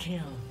kill.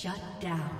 Shut down.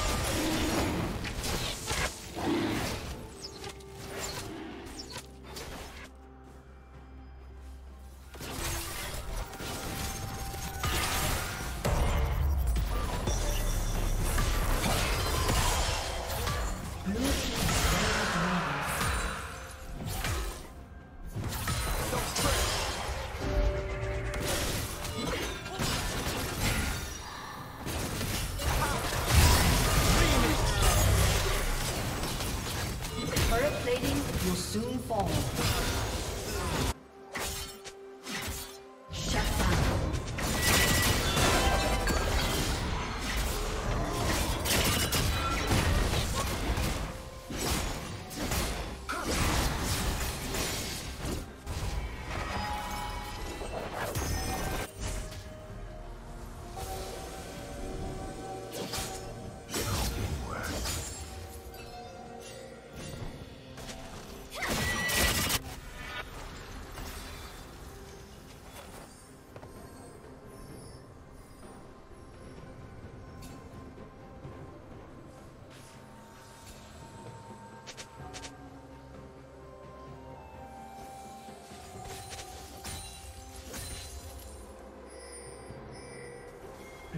fall.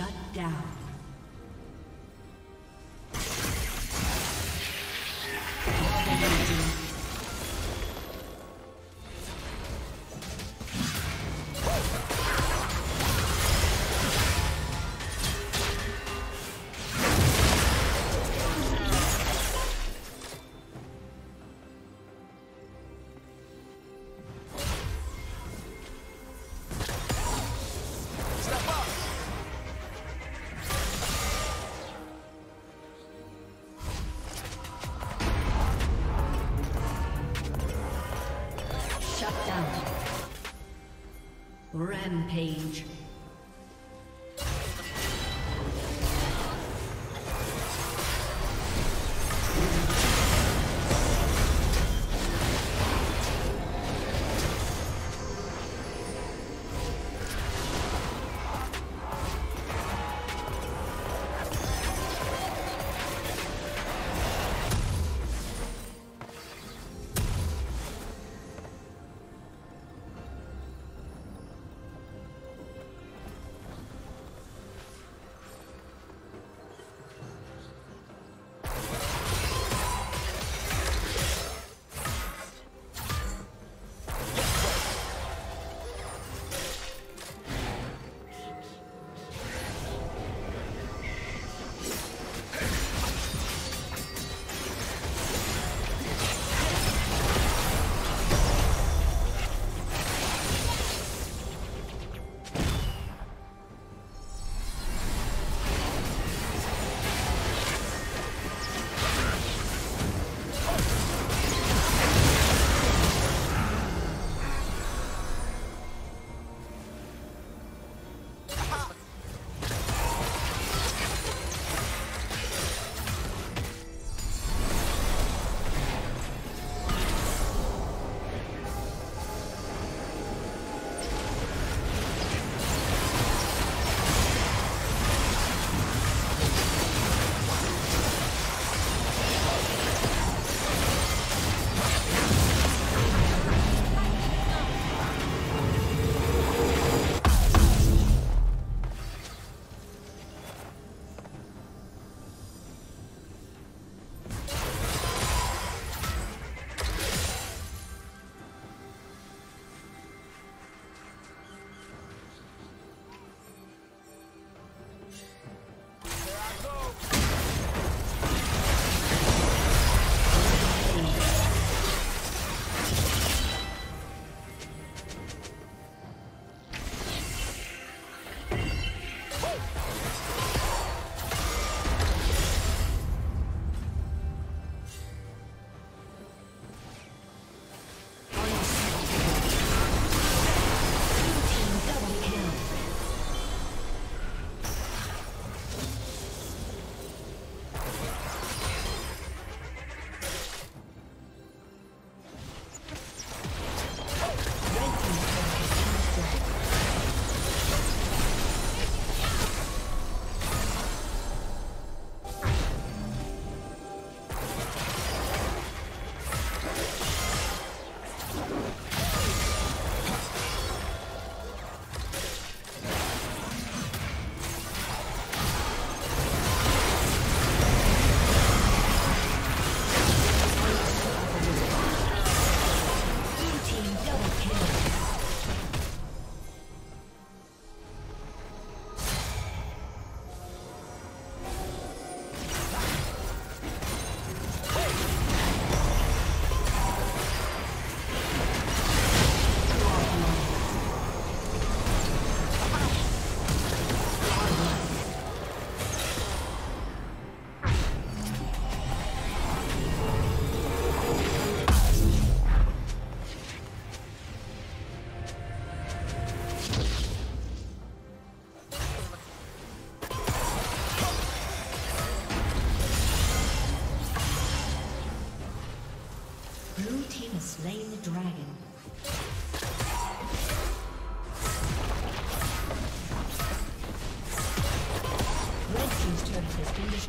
Shut down. Rampage.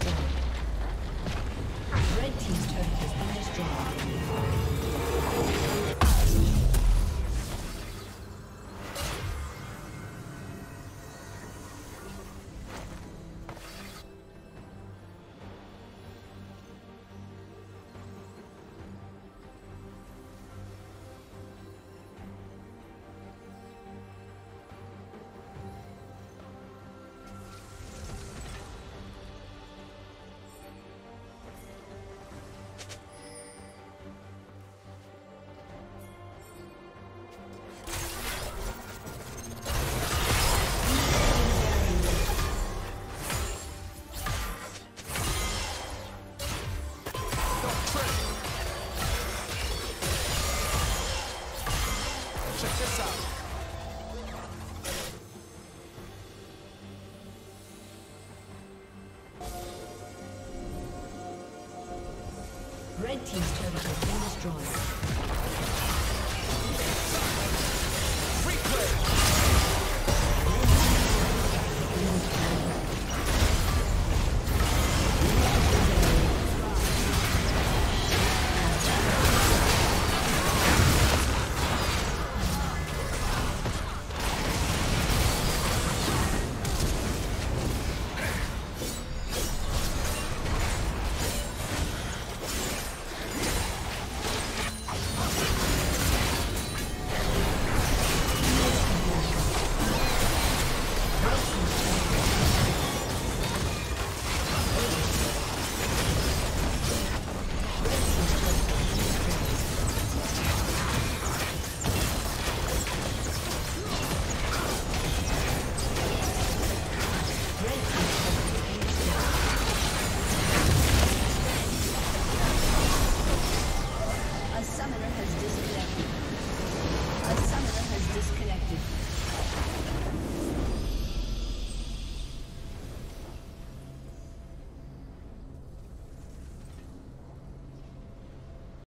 Thank you.